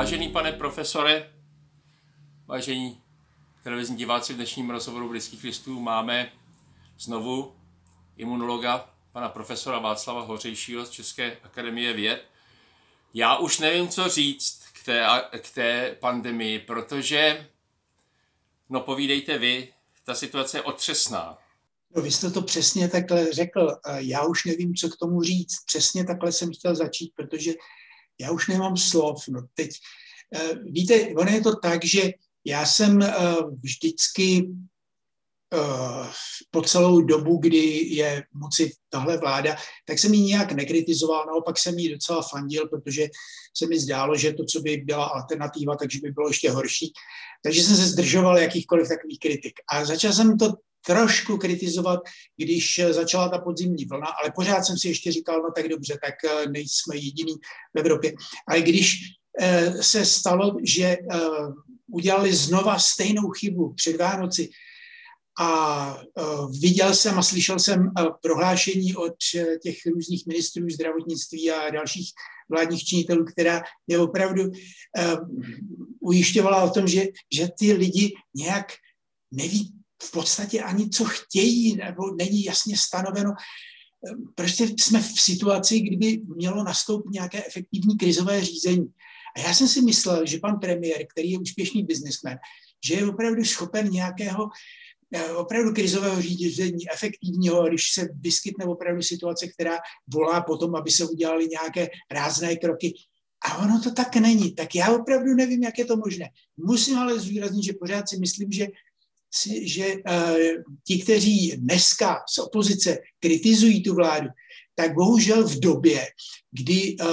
Vážený pane profesore, vážení televizní diváci v dnešním rozhovoru Blízkých listů máme znovu imunologa pana profesora Václava Hořejšího z České akademie věd. Já už nevím, co říct k té, k té pandemii, protože, no povídejte vy, ta situace je otřesná. No, vy jste to přesně takhle řekl. Já už nevím, co k tomu říct. Přesně takhle jsem chtěl začít, protože já už nemám slov. No teď, eh, víte, ono je to tak, že já jsem eh, vždycky eh, po celou dobu, kdy je moci tahle vláda, tak jsem ji nějak nekritizoval, naopak jsem ji docela fandil, protože se mi zdálo, že to, co by byla alternativa, takže by bylo ještě horší. Takže jsem se zdržoval jakýchkoliv takových kritik. A začal jsem to trošku kritizovat, když začala ta podzimní vlna, ale pořád jsem si ještě říkal, no tak dobře, tak eh, nejsme jediný v Evropě. Ale když eh, se stalo, že eh, udělali znova stejnou chybu před Vánoci a viděl jsem a slyšel jsem prohlášení od těch různých ministrů zdravotnictví a dalších vládních činitelů, která je opravdu ujišťovala o tom, že, že ty lidi nějak neví, v podstatě ani co chtějí, nebo není jasně stanoveno. Prostě jsme v situaci, kdyby mělo nastoupit nějaké efektivní krizové řízení. A já jsem si myslel, že pan premiér, který je úspěšný biznismen, že je opravdu schopen nějakého eh, opravdu krizového řízení, efektivního, když se vyskytne opravdu situace, která volá potom, aby se udělali nějaké rázné kroky. A ono to tak není. Tak já opravdu nevím, jak je to možné. Musím ale zvýraznit, že pořád si myslím, že že uh, ti, kteří dneska z opozice kritizují tu vládu, tak bohužel v době, kdy uh,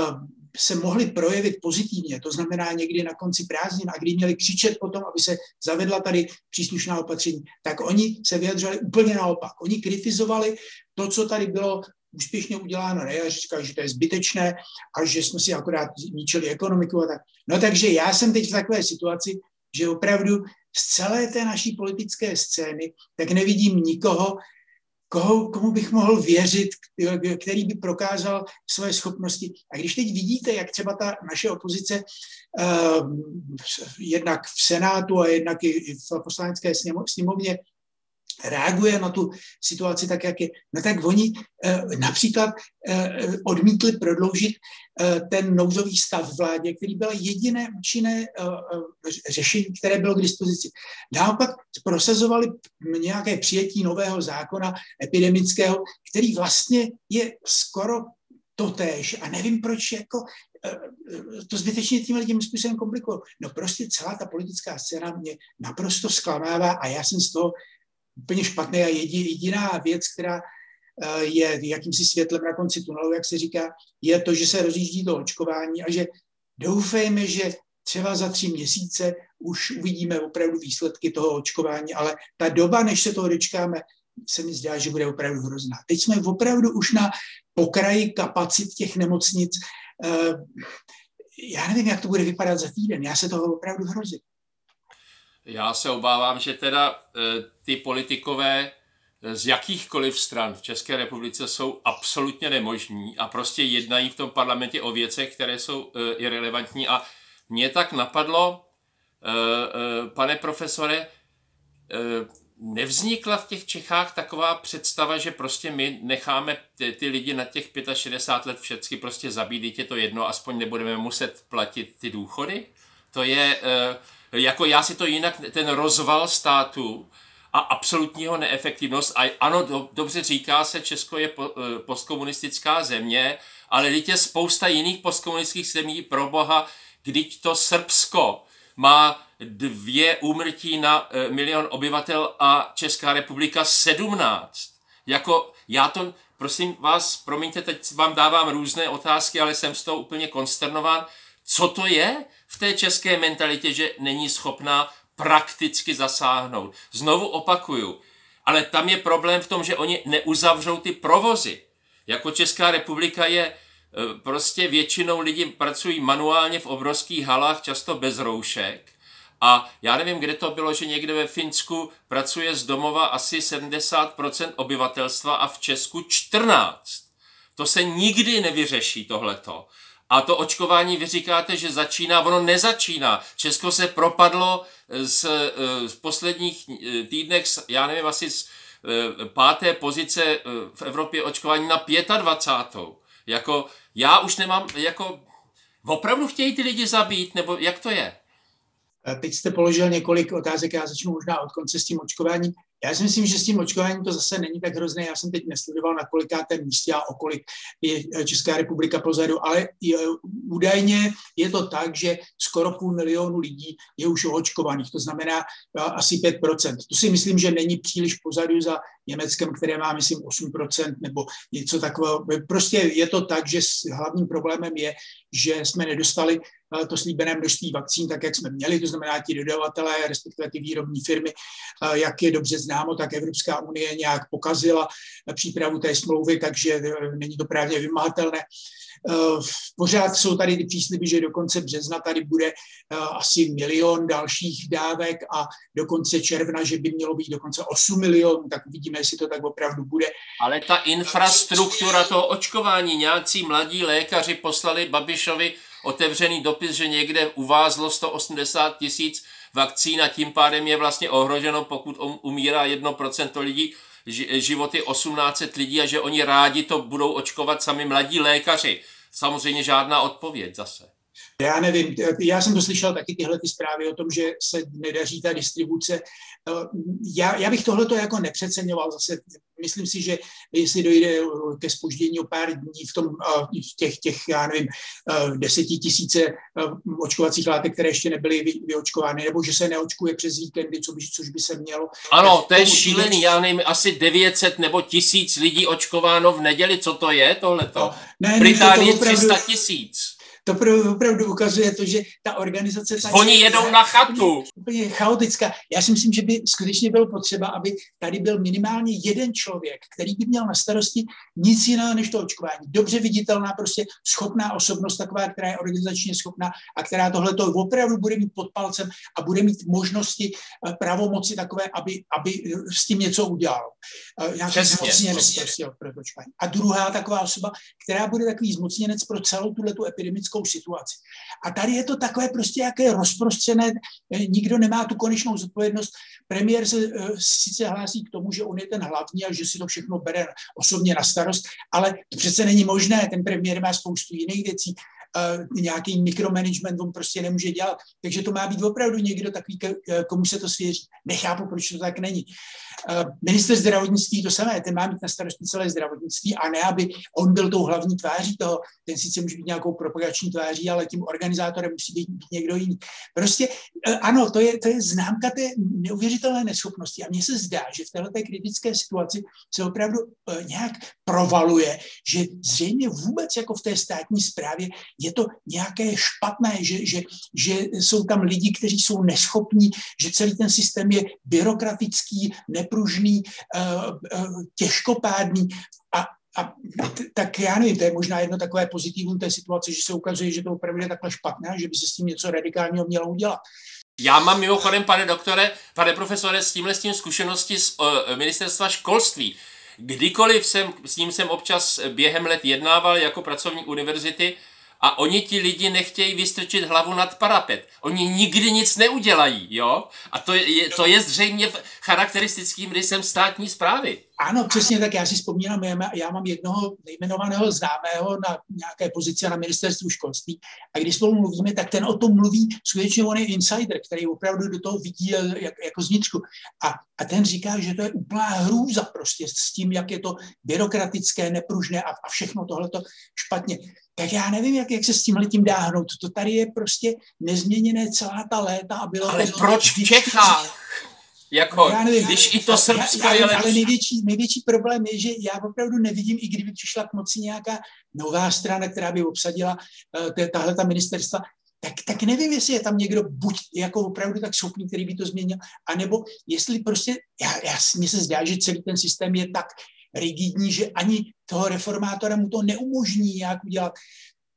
se mohli projevit pozitivně, to znamená někdy na konci prázdnin a kdy měli křičet potom, aby se zavedla tady příslušná opatření, tak oni se vyjadřovali úplně naopak. Oni kritizovali to, co tady bylo úspěšně uděláno na jaře, říkali, že to je zbytečné a že jsme si akorát ničili ekonomiku a tak. No takže já jsem teď v takové situaci, že opravdu z celé té naší politické scény, tak nevidím nikoho, koho, komu bych mohl věřit, který by prokázal své schopnosti. A když teď vidíte, jak třeba ta naše opozice uh, jednak v Senátu a jednak i v poslanecké sněmovně reaguje na tu situaci tak, jak je, no tak oni eh, například eh, odmítli prodloužit eh, ten nouzový stav vládě, který byl jediné účinné řešení, které bylo k dispozici. Naopak prosazovali nějaké přijetí nového zákona epidemického, který vlastně je skoro totéž a nevím, proč jako to zbytečně tím lidem způsobem komplikuje. No prostě celá ta politická scéna mě naprosto zklamává a já jsem z toho úplně špatné a jediná věc, která eh, je jakýmsi světlem na konci tunelu, jak se říká, je to, že se rozjíždí to očkování a že doufejme, že třeba za tři měsíce už uvidíme opravdu výsledky toho očkování, ale ta doba, než se toho dočkáme, se mi zdá, že bude opravdu hrozná. Teď jsme opravdu už na pokraji kapacit těch nemocnic. Eh, já nevím, jak to bude vypadat za týden. Já se toho opravdu hrozím. Já se obávám, že teda e, ty politikové e, z jakýchkoliv stran v České republice jsou absolutně nemožní a prostě jednají v tom parlamentě o věcech, které jsou e, irrelevantní. A mě tak napadlo, pane profesore, nevznikla v těch Čechách taková představa, že prostě my necháme ty, ty lidi na těch 65 let všechny prostě zabít, je to jedno, aspoň nebudeme muset platit ty důchody? To je, jako já si to jinak, ten rozval státu a absolutního neefektivnost, a ano, do, dobře říká se, Česko je po, eh, postkomunistická země, ale teď je spousta jiných postkomunistických zemí, pro boha, když to Srbsko má dvě úmrtí na e, milion obyvatel a Česká republika 17. Jako já to, prosím vás, promiňte, teď vám dávám různé otázky, ale jsem z toho úplně konsternován. Co to je? v té české mentalitě, že není schopná prakticky zasáhnout. Znovu opakuju, ale tam je problém v tom, že oni neuzavřou ty provozy. Jako Česká republika je e, prostě většinou lidi pracují manuálně v obrovských halách, často bez roušek. A já nevím, kde to bylo, že někde ve Finsku pracuje z domova asi 70% obyvatelstva a v Česku 14. To se nikdy nevyřeší tohleto. A to očkování, vy říkáte, že začíná, ono nezačíná. Česko se propadlo z, z posledních týdnech, já nevím, asi z páté pozice v Evropě očkování na 25. Jako, já už nemám, jako, opravdu chtějí ty lidi zabít, nebo jak to je? Teď jste položil několik otázek, já začnu možná od konce s tím očkováním. Já si myslím, že s tím očkováním to zase není tak hrozné. Já jsem teď nesledoval, na kolikátém místě a okolik je eh, Česká republika pozadu, ale je, údajně je to tak, že skoro půl milionu lidí je už očkovaných, to znamená eh, asi 5%. To si myslím, že není příliš pozadu za Německem, které má, myslím, 8% nebo něco takového. Prostě je to tak, že hlavním problémem je, že jsme nedostali eh, to slíbené množství vakcín, tak jak jsme měli, to znamená ti dodavatelé, respektive ty výrobní firmy, jak je dobře známo, tak Evropská unie nějak pokazila přípravu té smlouvy, takže eh, není to právně vymahatelné. Eh, pořád jsou tady ty přísliby, že do konce března tady bude eh, asi milion dalších dávek a do konce června, že by mělo být dokonce 8 milionů, tak uvidíme, jestli to tak opravdu bude. Ale ta infrastruktura toho očkování, nějací mladí lékaři poslali Babišovi otevřený dopis, že někde uvázlo 180 tisíc vakcín a tím pádem je vlastně ohroženo, pokud um, umírá 1% lidí, životy 1800 lidí a že oni rádi to budou očkovat sami mladí lékaři. Samozřejmě žádná odpověď zase. Já nevím, já jsem to slyšel taky tyhle ty zprávy o tom, že se nedaří ta distribuce. Já, já bych tohle to jako nepřeceňoval. Zase myslím si, že jestli dojde ke spoždění o pár dní v, tom, v těch, těch, já nevím, deseti tisíce očkovacích látek, které ještě nebyly vy, vyočkovány, nebo že se neočkuje přes víkendy, co by, což by se mělo. Ano, to je šílený, já nevím, asi 900 nebo tisíc lidí očkováno v neděli, co to je tohleto? No, ne, Británie to opravdu... 300 tisíc to opravdu ukazuje to, že ta organizace... Tady Oni jedou na chatu. Úplně chaotická. Já si myslím, že by skutečně bylo potřeba, aby tady byl minimálně jeden člověk, který by měl na starosti nic jiného než to očkování. Dobře viditelná, prostě schopná osobnost, taková, která je organizačně schopná a která tohle to opravdu bude mít pod palcem a bude mít možnosti eh, pravomoci takové, aby, aby s tím něco udělal. Eh, nějaký zmocněnec prostě pro očkování. A druhá taková osoba, která bude takový zmocněnec pro celou tuhle epidemickou kritickou situaci. A tady je to takové prostě jaké rozprostřené, eh, nikdo nemá tu konečnou zodpovědnost. Premiér se uh, sice hlásí k tomu, že on je ten hlavní a že si to všechno bere osobně na starost, ale to přece není možné. Ten premiér má spoustu jiných věcí uh, nějaký mikromanagement on prostě nemůže dělat. Takže to má být opravdu někdo takový, komu se to svěří. Nechápu, proč to tak není. Uh, minister zdravotnictví to samé, ten má mít na starosti celé zdravotnictví a ne, aby on byl tou hlavní tváří toho. Ten sice může být nějakou propagační tváří, ale tím organizátorem musí být, někdo jiný. Prostě uh, ano, to je, to je známka té neuvěřitelné neschopnosti. A mně se zdá, že v této kritické situaci se opravdu nějak provaluje, že zřejmě vůbec jako v té státní správě je to nějaké špatné, že, že, že jsou tam lidi, kteří jsou neschopní, že celý ten systém je byrokratický, nepružný, eh, eh, těžkopádný a a tak já nevím, to je možná jedno takové pozitivum té situace, že se ukazuje, že to opravdu je takhle špatné, že by se s tím něco radikálního mělo udělat. Já mám mimochodem, pane doktore, pane profesore, s tímhle s tím zkušenosti z uh, ministerstva školství. Kdykoliv jsem, s ním jsem občas během let jednával jako pracovník univerzity, a oni ti lidi nechtějí vystrčit hlavu nad parapet. Oni nikdy nic neudělají, jo? A to je, to je zřejmě charakteristickým rysem státní zprávy. Ano, přesně tak. Já si vzpomínám, já mám jednoho nejmenovaného známého na nějaké pozici na ministerstvu školství a když spolu mluvíme, tak ten o tom mluví, skutečně on je insider, který opravdu do toho vidí jak, jako zničku. A, a ten říká, že to je úplná hrůza prostě s tím, jak je to byrokratické, nepružné a, a všechno tohleto špatně tak já nevím, jak, jak se s tímhle tím dá hnout. To tady je prostě nezměněné celá ta léta a bylo Ale proč v Čechách? Jako, já nevím, když i to Srbsko je Ale největší, největší problém je, že já opravdu nevidím, i kdyby přišla k moci nějaká nová strana, která by obsadila uh, tahle ta ministerstva, tak, tak nevím, jestli je tam někdo buď jako opravdu tak schopný, který by to změnil, anebo jestli prostě, já, já, mně se zdá, že celý ten systém je tak rigidní, že ani toho reformátora mu to neumožní nějak udělat.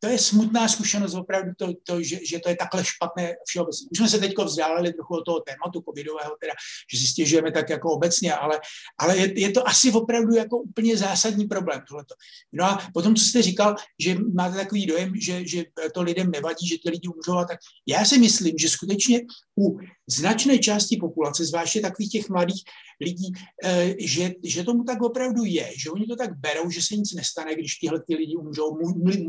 To je smutná zkušenost opravdu, to, to, že, že to je takhle špatné všeobecně. Už jsme se teď vzdálili trochu od toho tématu covidového, teda, že si stěžujeme tak jako obecně, ale, ale je, je, to asi opravdu jako úplně zásadní problém tohleto. No a potom, co jste říkal, že máte takový dojem, že, že to lidem nevadí, že ty lidi umřou, tak já si myslím, že skutečně u značné části populace, zvláště takových těch mladých lidí, eh, že, že tomu tak opravdu je, že oni to tak berou, že se nic nestane, když tyhle ty lidi umřou.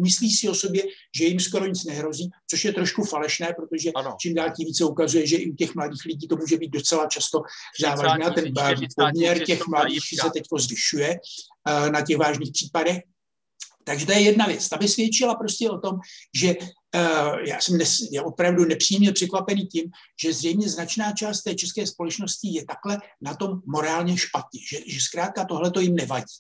Myslí si o sobě, že jim skoro nic nehrozí, což je trošku falešné, protože ano. čím dál tím více ukazuje, že i u těch mladých lidí to může být docela často závažné. Ten poměr těch mladých se teď zvyšuje eh, na těch vážných případech. Takže to je jedna věc. Ta by svědčila prostě o tom, že já jsem nes, já opravdu nepříjemně překvapený tím, že zřejmě značná část té české společnosti je takhle na tom morálně špatně, že, že zkrátka tohle to jim nevadí.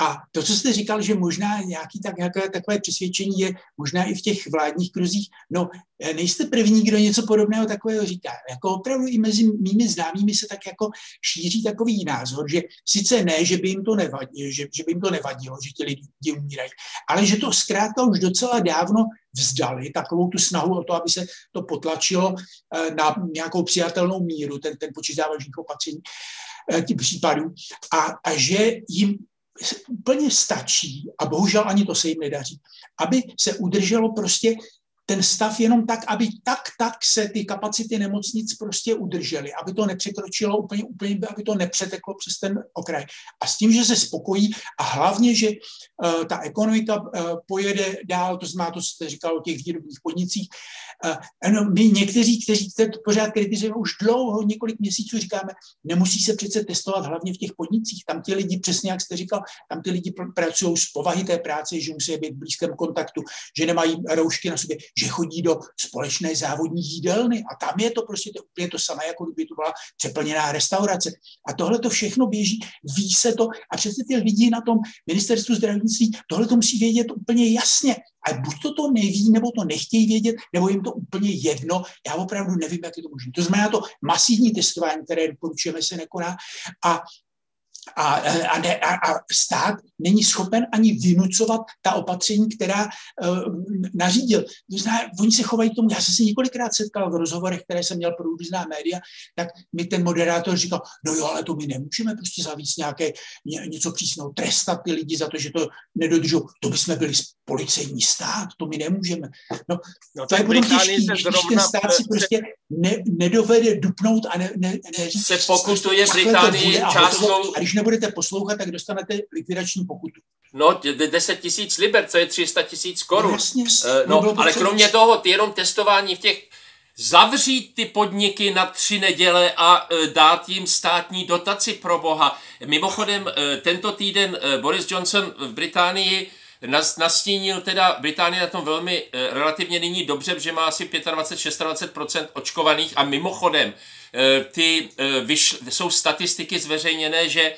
A to, co jste říkal, že možná nějaký tak, nějaké takové přesvědčení je možná i v těch vládních kruzích, no eh, nejste první, kdo něco podobného takového říká. Jako opravdu i mezi mými známými se tak jako šíří takový názor, že sice ne, že by jim to nevadilo, že, že by jim to nevadilo, že ti lidi umírají, ale že to zkrátka už docela dávno vzdali, takovou tu snahu o to, aby se to potlačilo eh, na nějakou přijatelnou míru, ten, ten počet závažných opatření, eh, těch případů, a, a že jim úplně stačí, a bohužel ani to se jim nedaří, aby se udrželo prostě ten stav jenom tak, aby tak, tak se ty kapacity nemocnic prostě udržely, aby to nepřekročilo úplně, úplně, aby to nepřeteklo přes ten okraj. A s tím, že se spokojí a hlavně, že uh, ta ekonomika uh, pojede dál, to znamená, to jste říkal o těch výrobních podnicích. Uh, ano, my někteří, kteří to pořád kritizujeme už dlouho, několik měsíců říkáme, nemusí se přece testovat hlavně v těch podnicích. Tam ti lidi, přesně jak jste říkal, tam ty lidi pr- pracují z povahy té práce, že musí být v blízkém kontaktu, že nemají roušky na sobě, že chodí do společné závodní jídelny a tam je to prostě to, úplně to samé, jako kdyby to byla přeplněná restaurace. A tohle to všechno běží, ví se to a přece ty lidi na tom ministerstvu zdravotnictví tohle to musí vědět úplně jasně. A buď to to neví, nebo to nechtějí vědět, nebo jim to úplně jedno. Já opravdu nevím, jak je to možné. To znamená to masivní testování, které doporučujeme, se nekoná. A a, a, ne, a, a stát není schopen ani vynucovat ta opatření, která uh, nařídil. To znamená, oni se chovají k tomu, já jsem se několikrát setkal v rozhovorech, které jsem měl pro různá média, tak mi ten moderátor říkal, no jo, ale to my nemůžeme prostě zavíc nějaké, ně, něco přísnou, trestat ty lidi za to, že to nedodržou. To by jsme byli policejní stát, to my nemůžeme. No, no to je potom těžký, když ten stát si prostě ne, nedovede dupnout a ne, ne, neříct, se pokutuje Británii částkou... A když nebudete poslouchat, tak dostanete likvidační pokutu. No, 10 tisíc liber, co je 300 tisíc korun. No, jasně, no, no ale kromě toho, ty jenom testování v těch zavřít ty podniky na tři neděle a e, dát jim státní dotaci pro boha. Mimochodem, e, tento týden Boris Johnson v Británii nastínil teda Británie na tom velmi relativně nyní dobře, že má asi 25-26% očkovaných a mimochodem ty vyšl, jsou statistiky zveřejněné, že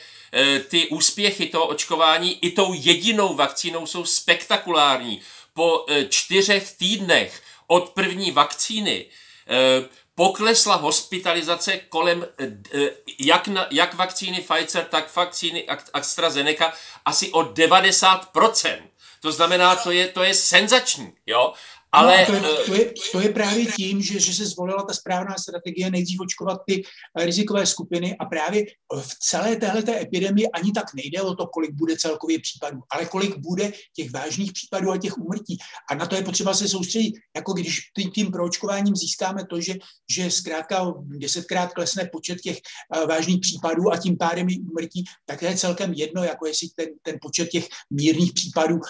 ty úspěchy toho očkování i tou jedinou vakcínou jsou spektakulární. Po čtyřech týdnech od první vakcíny poklesla hospitalizace kolem jak, na, jak vakcíny Pfizer, tak vakcíny AstraZeneca asi o 90%. To znamená, to je, to je senzační, jo. Ale no, to, je, to, je, to je právě tím, že, že se zvolila ta správná strategie nejdřív očkovat ty eh, rizikové skupiny a právě v celé téhle epidemii ani tak nejde o to, kolik bude celkově případů, ale kolik bude těch vážných případů a těch úmrtí. A na to je potřeba se soustředit. Jako když tím, tím proočkováním získáme to, že, že zkrátka desetkrát klesne počet těch vážných případů a tím pádem i úmrtí, tak je celkem jedno, jako jestli ten, ten počet těch mírných případů,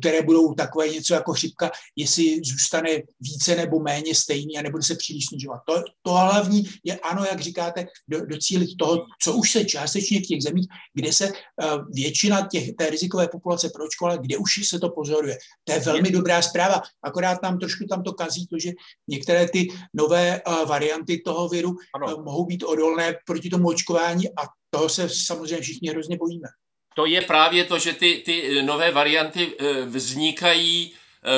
které budou takové něco jako chřipka, jestli zůstane více nebo méně stejný a nebude se příliš snižovat. To, to hlavní je ano, jak říkáte, do, docílit toho, co už se částečně v těch zemích, kde se uh, většina těch, té rizikové populace proočkovala, kde už se to pozoruje. To je velmi dobrá zpráva. Akorát nám trošku tam to kazí to, že některé ty nové uh, varianty toho viru uh, mohou být odolné proti tomu očkování a toho se samozřejmě všichni hrozně bojíme. To je právě to, že ty, ty nové varianty vznikají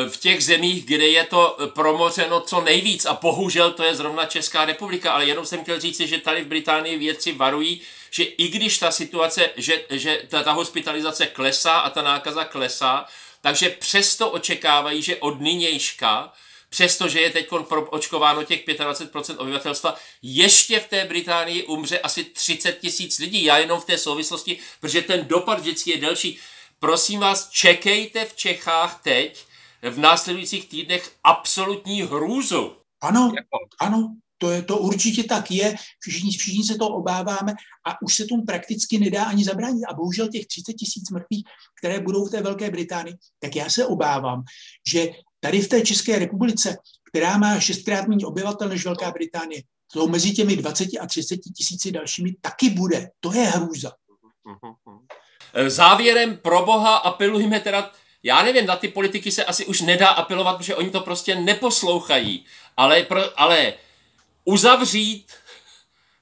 v těch zemích, kde je to promořeno co nejvíc a bohužel to je zrovna Česká republika, ale jenom jsem chtěl říct, že tady v Británii vědci varují, že i když ta situace, že, že ta, ta hospitalizace klesá a ta nákaza klesá, takže přesto očekávají, že od nynějška přestože je teď očkováno těch 25% obyvatelstva, ještě v té Británii umře asi 30 tisíc lidí. Já jenom v té souvislosti, protože ten dopad vždycky je delší. Prosím vás, čekejte v Čechách teď, v následujících týdnech absolutní hrůzu. Ano, jako? ano, to, je, to určitě tak je, všichni, všichni se to obáváme a už se tomu prakticky nedá ani zabránit. A bohužel těch 30 tisíc mrtvých, které budou v té Velké Británii, tak já se obávám, že tady v té České republice, která má šestkrát méně obyvatel než Velká Británie, to mezi těmi 20 a 30 tisíci dalšími taky bude. To je hrůza. Závěrem pro boha apelujeme teda já nevím, na ty politiky se asi už nedá apelovat, protože oni to prostě neposlouchají. Ale, pro, ale uzavřít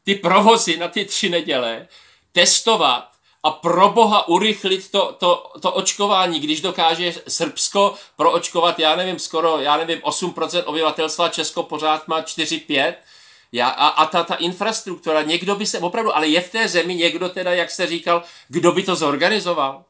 ty provozy na ty tři neděle, testovat a pro boha urychlit to, to, to očkování, když dokáže Srbsko proočkovat, já nevím, skoro, já nevím, 8% obyvatelstva, Česko pořád má 4-5, já, a, a ta, ta infrastruktura, někdo by se, opravdu, ale je v té zemi někdo teda, jak jste říkal, kdo by to zorganizoval?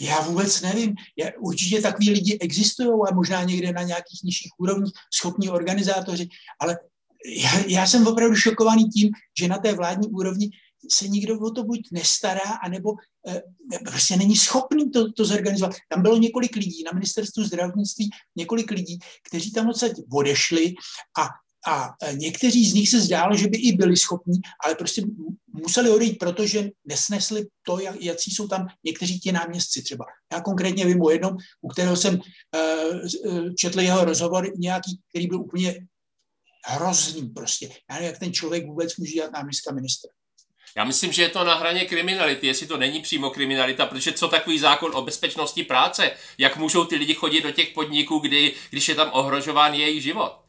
Já vůbec nevím. Já, určitě takový lidi existují a možná někde na nějakých nižších úrovních schopní organizátoři, ale já, já jsem opravdu šokovaný tím, že na té vládní úrovni se nikdo o to buď nestará, anebo e, prostě není schopný to, to zorganizovat. Tam bylo několik lidí na ministerstvu zdravotnictví, několik lidí, kteří tam odsaď odešli a a e, někteří z nich se zdálo, že by i byli schopní, ale prostě museli odejít, protože nesnesli to, jak, jaký jsou tam někteří ti náměstci třeba. Já konkrétně vím o jednom, u kterého jsem uh, četl jeho rozhovor nějaký, který byl úplně hrozný prostě. Já nevím, jak ten člověk vůbec může dělat náměstka ministra. Já myslím, že je to na hraně kriminality, jestli to není přímo kriminalita, protože co takový zákon o bezpečnosti práce? Jak můžou ty lidi chodit do těch podniků, kdy, když je tam ohrožován jejich život?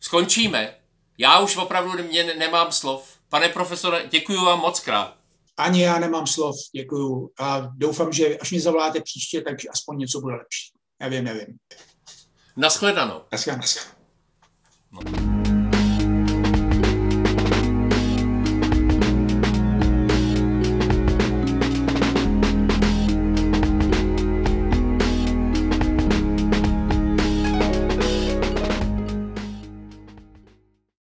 Skončíme. Já už opravdu mě nemám slov. Pane profesore, děkuji vám moc krát. Ani já nemám slov, děkuji. A doufám, že až mě zavoláte příště, tak aspoň něco bude lepší. Já vím, já vím. Naschledanou. Naschledanou. No.